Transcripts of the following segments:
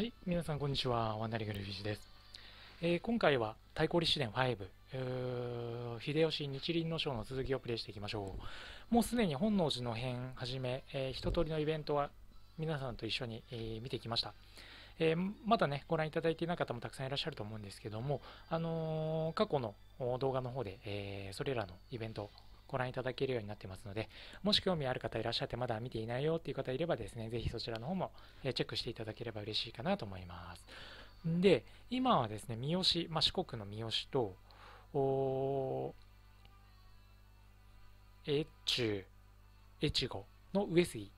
はい、皆さんこんにちは。ワンダリングルフィッシュです。えー今回は太鼓立志伝5、秀吉日輪の章の続きをプレイしていきましょう。もうすでに本能寺の変はじめ、えー一通りのイベントは皆さんと一緒に、えー見てきました。えーまだね、ご覧いただいていない方もたくさんいらっしゃると思うんですけども、あのー過去の動画の方で、えーそれらのイベントご覧いただけるようになってますので、もし興味ある方いらっしゃってまだ見ていないよっていう方いればですね、ぜひそちらの方もチェックしていただければ嬉しいかなと思います。で、今はですね、三好、まあ、四国の三好と、お越中、越後の上杉、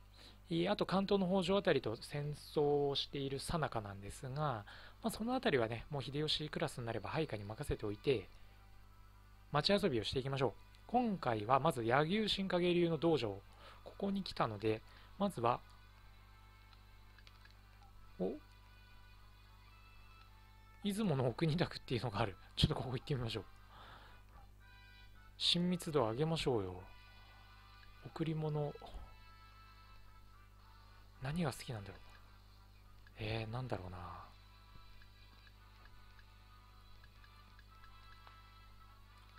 あと関東の北条あたりと戦争をしている最中なんですが、まあ、そのあたりはね、もう秀吉クラスになれば配下に任せておいて、町遊びをしていきましょう。今回はまず柳生新影流の道場、ここに来たので、まずは、お出雲の奥に宅っていうのがある。ちょっとここ行ってみましょう。親密度上げましょうよ。贈り物。何が好きなんだろう。えー、なんだろうな。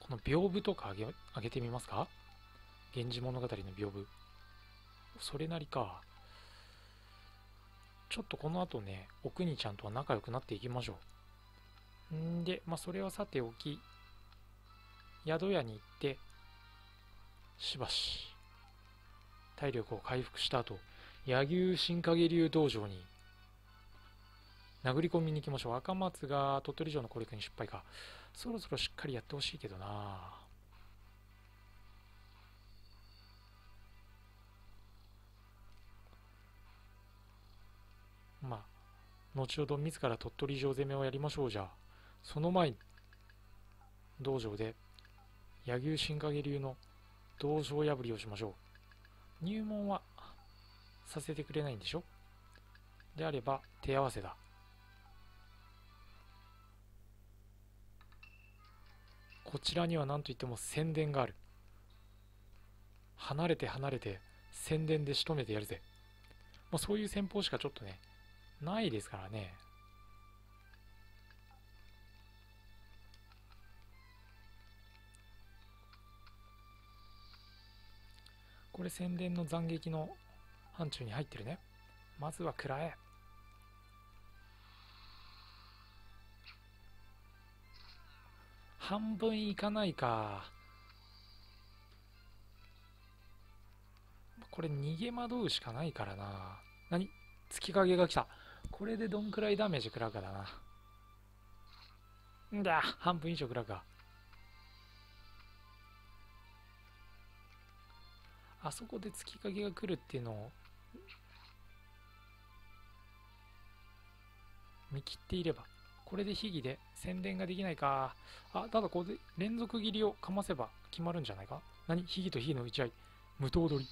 この屏風とかあげあげてみますか？源氏物語の屏風。それなりか。ちょっとこの後ね、お国ちゃんとは仲良くなっていきましょう。んで、まあ、それはさておき、宿屋に行って、しばし、体力を回復した後、柳生新影流道場に、殴り込みに行きましょう。赤松が鳥取城の攻略に失敗か。そろそろしっかりやってほしいけどなまあ、後ほど自ら鳥取城攻めをやりましょうじゃあ。その前に、道場で、柳生新影流の道場破りをしましょう。入門はさせてくれないんでしょ？であれば、手合わせだ。こちらには何といっても宣伝がある。離れて離れて宣伝で仕留めてやるぜ。まあ、そういう戦法しかちょっとね、ないですからね。これ宣伝の斬撃の範疇に入ってるね。まずは食らえ。半分いかないか。これ逃げ惑うしかないからな。何？月影が来た。これでどんくらいダメージ食らうかだな。んだ、半分以上食らうか。あそこで月影が来るっていうのを見切っていれば、これで秘技で宣伝ができないか。あ、ただここで連続斬りをかませば決まるんじゃないか何？秘技と秘技の打ち合い。無刀取り。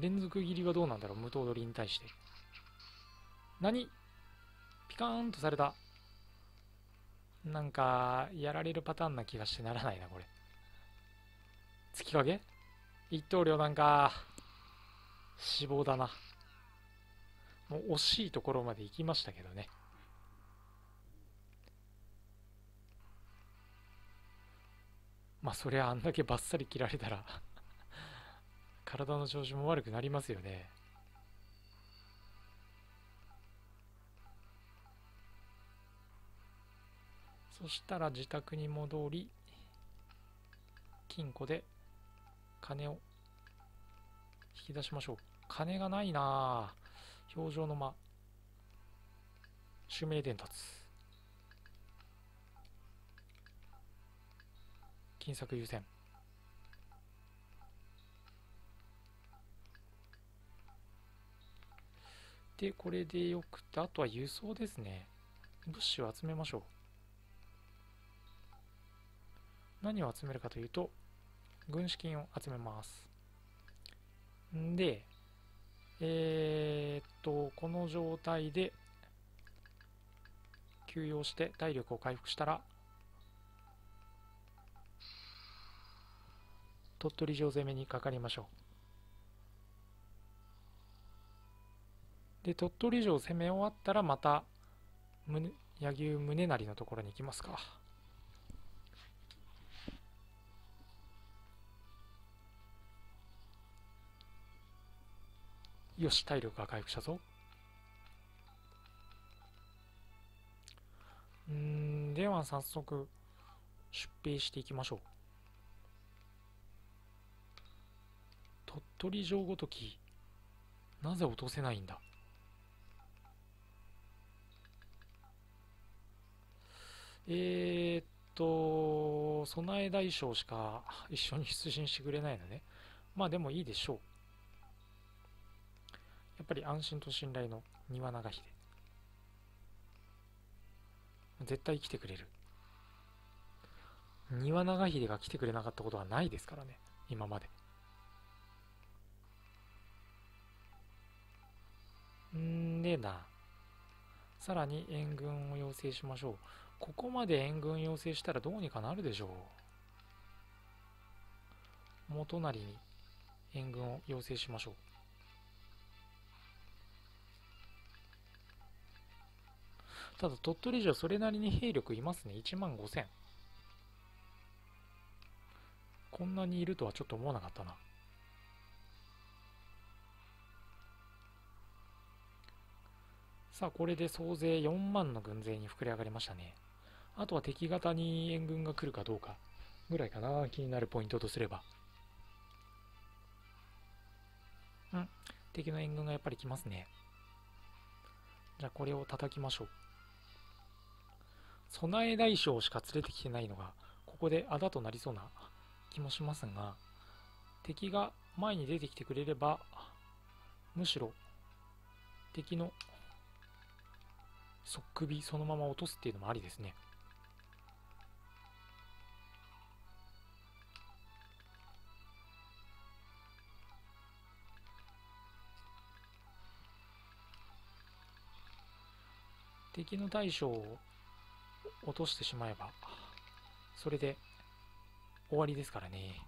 連続斬りはどうなんだろう？無刀取りに対して。何？ピカーンとされた。なんか、やられるパターンな気がしてならないな、これ。月影？一刀両なんか、死亡だな。もう惜しいところまで行きましたけどね。まあそりゃあんだけバッサリ切られたら 体の調子も悪くなりますよね。そしたら自宅に戻り、金庫で金を引き出しましょう。金がないなぁ。表情の間。指名伝達。金策優先。で、これでよくて、あとは輸送ですね。物資を集めましょう。何を集めるかというと、軍資金を集めます。んで、えー、っと、この状態で休養して体力を回復したら、鳥取城攻めにかかりましょう。で鳥取城攻め終わったらまた柳生宗成のところに行きますかよし体力が回復したぞ。うんでは早速出兵していきましょう。鳥取城ごときなぜ落とせないんだ？えー、っと備え大将しか一緒に出陣してくれないのね。まあでもいいでしょう。やっぱり安心と信頼の庭長秀。絶対来てくれる。庭長秀が来てくれなかったことはないですからね。今まで。んでな。さらに援軍を要請しましょう。ここまで援軍要請したらどうにかなるでしょう。元就に援軍を要請しましょう。ただ鳥取城それなりに兵力いますね。1万5000こんなにいるとはちょっと思わなかったな。さあこれで総勢4万の軍勢に膨れ上がりましたね。あとは敵方に援軍が来るかどうかぐらいかな。気になるポイントとすれば。うん。敵の援軍がやっぱり来ますね。じゃあこれを叩きましょう。備え大将しか連れてきてないのが、ここであだとなりそうな気もしますが、敵が前に出てきてくれれば、むしろ敵の側首そのまま落とすっていうのもありですね。敵の大将を落としてしまえば、それで終わりですからね。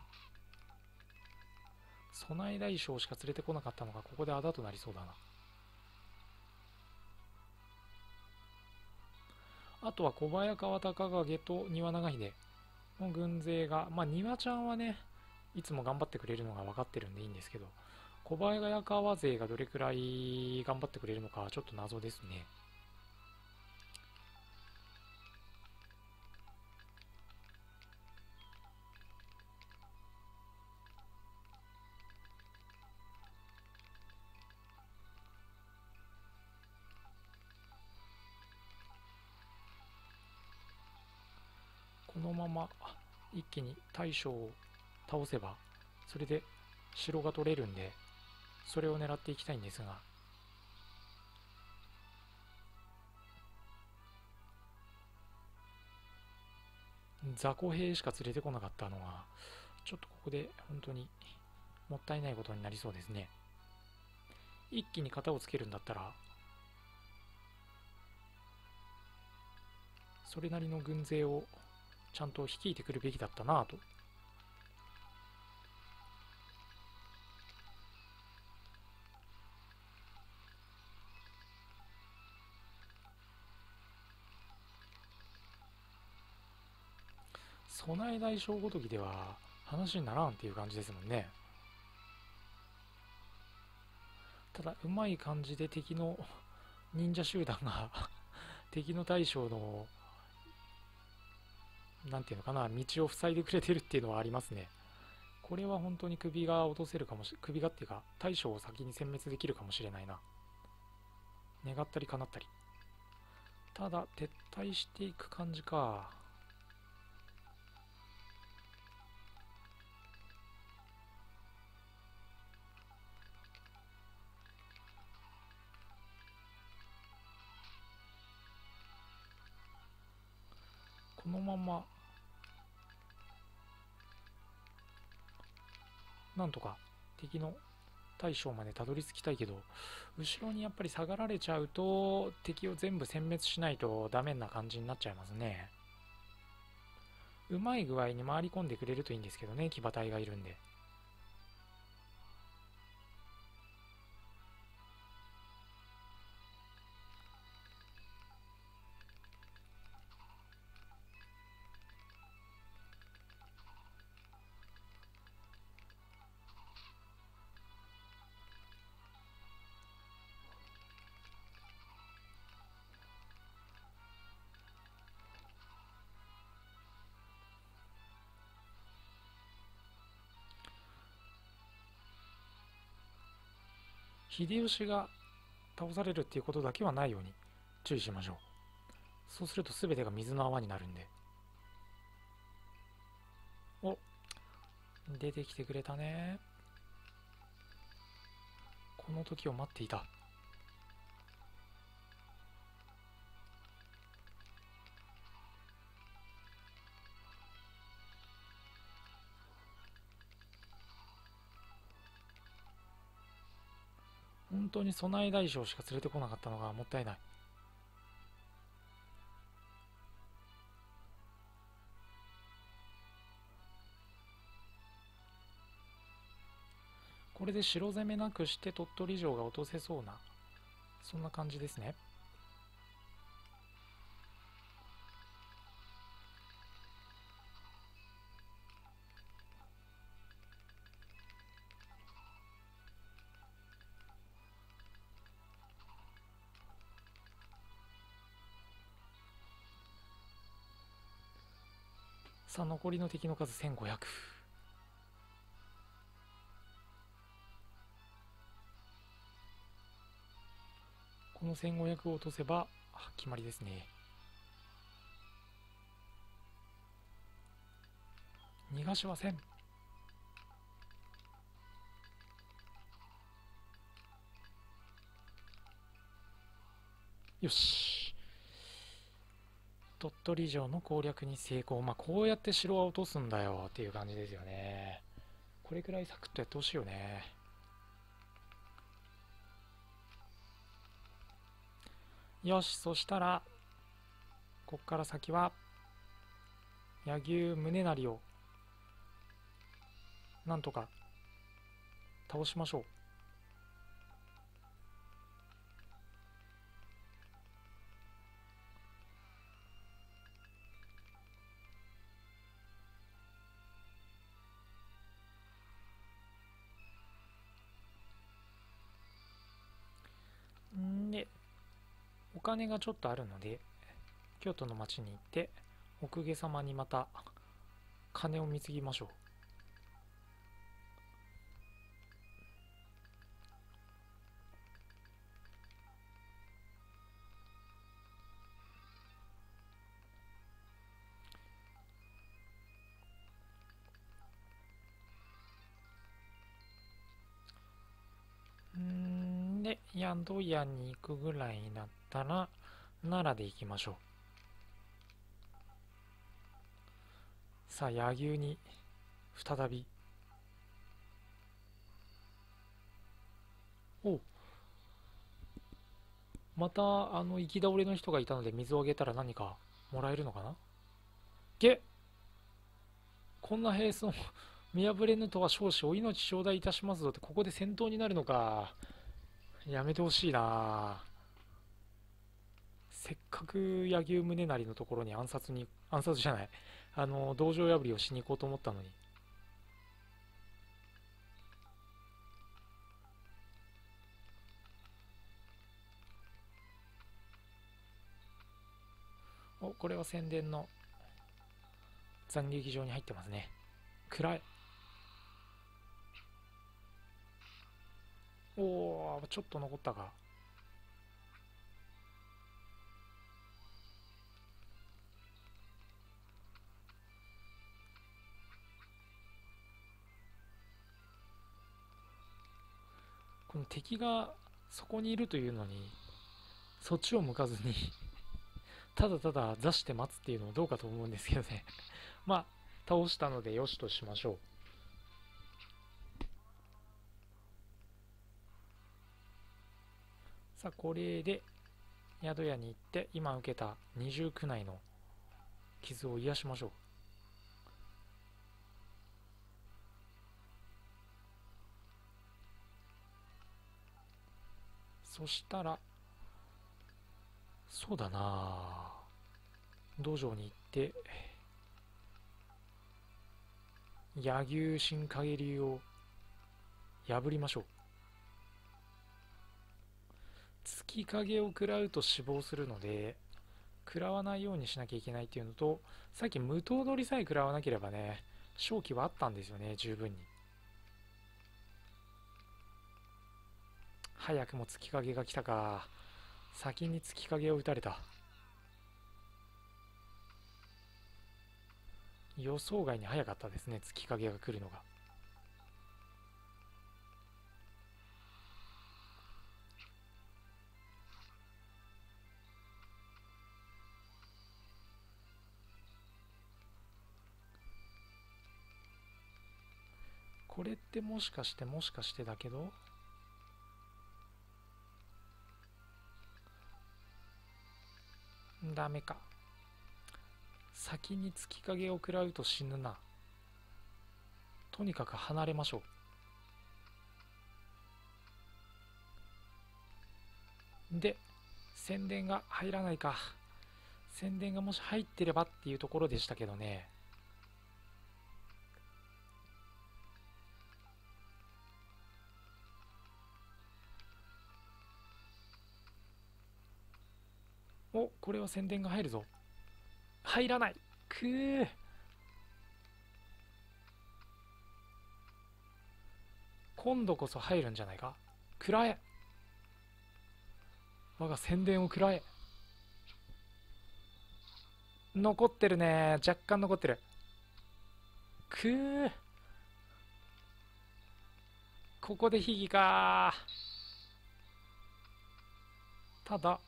備え大将しか連れてこなかったのが、ここであだとなりそうだな。あとは小早川隆景と庭長秀の軍勢が、まあ庭ちゃんはね、いつも頑張ってくれるのが分かってるんでいいんですけど、小早川勢がどれくらい頑張ってくれるのかちょっと謎ですね。ま一気に大将を倒せばそれで城が取れるんでそれを狙っていきたいんですが。雑魚兵しか連れてこなかったのはちょっとここで本当にもったいないことになりそうですね。一気に型をつけるんだったらそれなりの軍勢をちゃんと率いてくるべきだったなと。備え大将ごときでは話にならんっていう感じですもんね。ただうまい感じで敵の忍者集団が 敵の大将の何て言うのかな、道を塞いでくれてるっていうのはありますね。これは本当に首が落とせるかもし、首がっていうか、大将を先に殲滅できるかもしれないな。願ったり叶ったり。ただ、撤退していく感じか。このまま。なんとか敵の大将までたどり着きたいけど後ろにやっぱり下がられちゃうと敵を全部殲滅しないとダメな感じになっちゃいますね。うまい具合に回り込んでくれるといいんですけどね騎馬隊がいるんで。秀吉が倒されるっていうことだけはないように注意しましょう。そうすると全てが水の泡になるんで。お出てきてくれたね。この時を待っていた。本当に備え大将しか連れてこなかったのがもったいない。これで城攻めなくして鳥取城が落とせそうなそんな感じですね。さあ残りの敵の数1500この1500を落とせば決まりですね。逃がしはせん。よし。鳥取城の攻略に成功。まあこうやって城は落とすんだよ。っていう感じですよね。これくらいサクッとやってほしいよね。よしそしたらこっから先は柳生宗成をなんとか倒しましょう。金がちょっとあるので京都の町に行ってお公家様にまた金を貢ぎましょう。宿屋に行くぐらいになったら奈良で行きましょうさあ柳生に再びおまたあの行き倒れの人がいたので水をあげたら何かもらえるのかなげこんな兵装見破れぬとは少子お命頂戴いたしますぞってここで戦闘になるのかやめてほしいな。せっかく柳生宗成のところに暗殺に暗殺じゃない。あの道場破りをしに行こうと思ったのに。おこれは宣伝の斬撃場に入ってますね。暗い。おおちょっと残ったか。この敵がそこにいるというのにそっちを向かずに ただただ座して待つっていうのもどうかと思うんですけどね。まあ倒したのでよしとしましょう。さあこれで宿屋に行って今受けた二重区内の傷を癒しましょう。そしたらそうだな道場に行って柳生新影流を破りましょう。月影を食らうと死亡するので食らわないようにしなきゃいけないっていうのとさっき無刀取りさえ食らわなければね勝機はあったんですよね十分に。早くも月影が来たか。先に月影を打たれた。予想外に早かったですね月影が来るのが。これってもしかしてもしかしてだけどダメか。先に月影を食らうと死ぬな。とにかく離れましょう。で宣伝が入らないか。宣伝がもし入ってればっていうところでしたけどね。おこれは宣伝が入るぞ。入らない。くー。今度こそ入るんじゃないか。食らえ。我が宣伝を食らえ。残ってるね。若干残ってる。くー。ここで悲劇かただ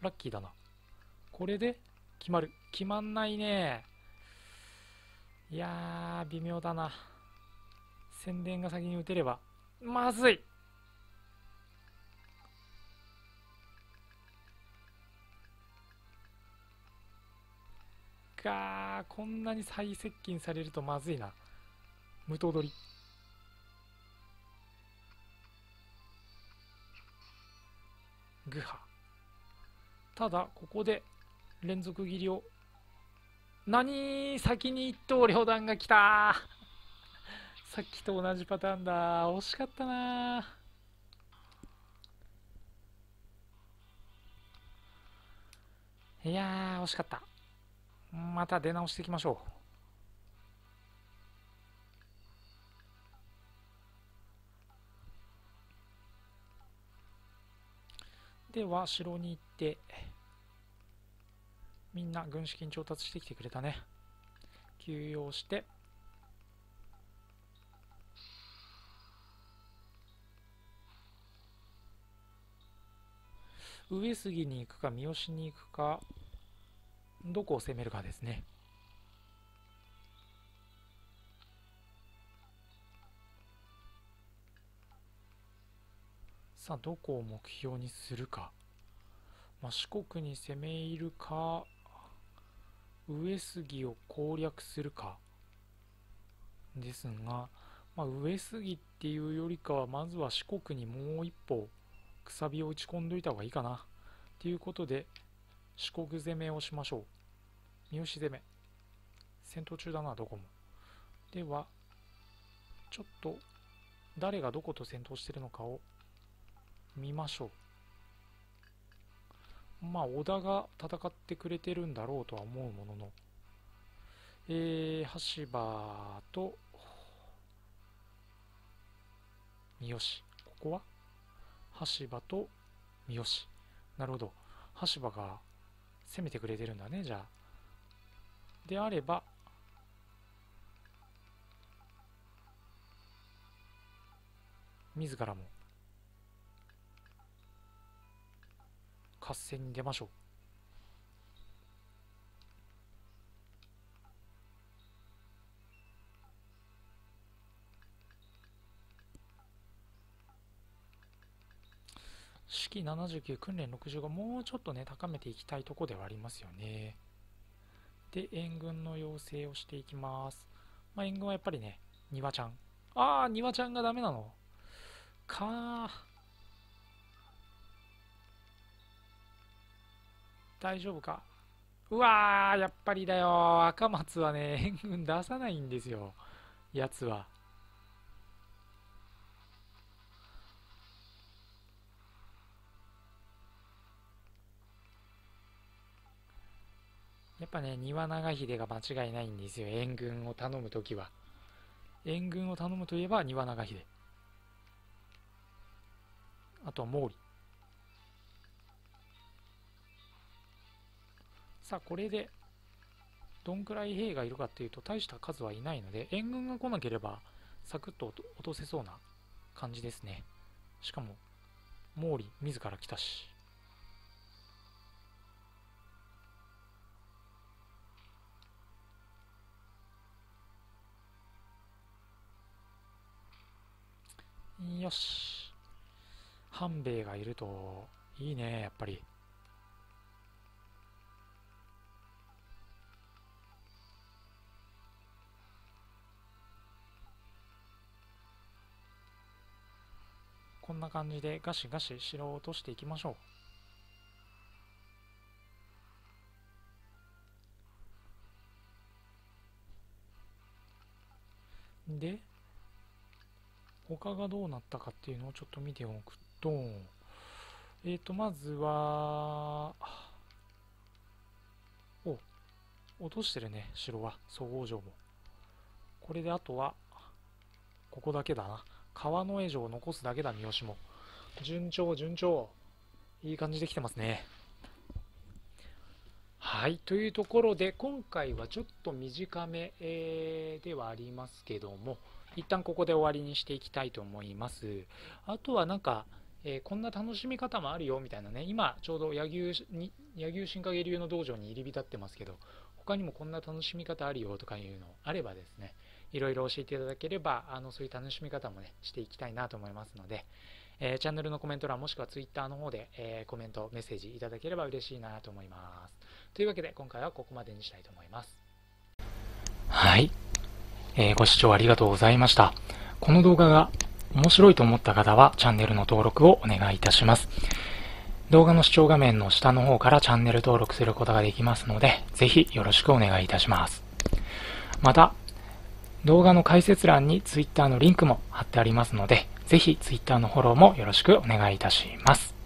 ラッキーだな。これで決まる。決まんないね。いやー微妙だな。宣伝が先に打てれば。まずい。かこんなに再接近されるとまずいな。無刀取り。グハ。ただここで連続切りを。何先に一刀両断が来た。さっきと同じパターンだ。惜しかったな。いやー惜しかった。また出直していきましょう。では城に行って。みんな軍資金調達してきてくれたね。休養して。上杉に行くか三好に行くかどこを攻めるかですね。さあどこを目標にするか、まあ、四国に攻め入るか上杉を攻略するかですが、まあ、上杉っていうよりかはまずは四国にもう一歩くさびを打ち込んどいた方がいいかなっていうことで四国攻めをしましょう。三好攻め。戦闘中だなどこも。ではちょっと誰がどこと戦闘してるのかを見ましょう。まあ織田が戦ってくれてるんだろうとは思うものの。えー、羽柴と三好。ここは？羽柴と三好。なるほど。羽柴が攻めてくれてるんだねじゃあ。であれば自らも。合戦に出ましょう。式79訓練65もうちょっとね高めていきたいとこではありますよね。で援軍の要請をしていきます。まあ援軍はやっぱりね庭ちゃん。ああ庭ちゃんがダメなの。かあ大丈夫か？うわーやっぱりだよ。赤松はね 援軍出さないんですよ。やつは。やっぱね庭長秀が間違いないんですよ。援軍を頼む時は。援軍を頼むといえば庭長秀。あとは毛利。さあこれでどんくらい兵がいるかっていうと大した数はいないので援軍が来なければサクッと落とせそうな感じですね。しかも毛利自ら来たし。よし。半兵衛がいるといいねやっぱり。こんな感じでガシガシ城を落としていきましょう。で他がどうなったかっていうのをちょっと見ておくとえっ、ー、とまずはお落としてるね城は。総合城も。これであとはここだけだな。川の江城を残すだけだ三好も。順調順調。いい感じできてますね。はい。というところで今回はちょっと短め、えー、ではありますけども一旦ここで終わりにしていきたいと思います。あとはなんかえー、こんな楽しみ方もあるよみたいなね。今ちょうど柳生に柳生新影流の道場に入り浸ってますけど他にもこんな楽しみ方あるよとかいうのあればですね。いろいろ教えていただければあのそういう楽しみ方もねしていきたいなと思いますので、えー、チャンネルのコメント欄もしくは Twitter の方で、えー、コメントメッセージいただければ嬉しいなと思います。というわけで今回はここまでにしたいと思います。はい、えー、ご視聴ありがとうございました。この動画が面白いと思った方はチャンネルの登録をお願いいたします。動画の視聴画面の下の方からチャンネル登録することができますので、ぜひよろしくお願いいたします。また、動画の解説欄に Twitter のリンクも貼ってありますので、ぜひ Twitter のフォローもよろしくお願いいたします。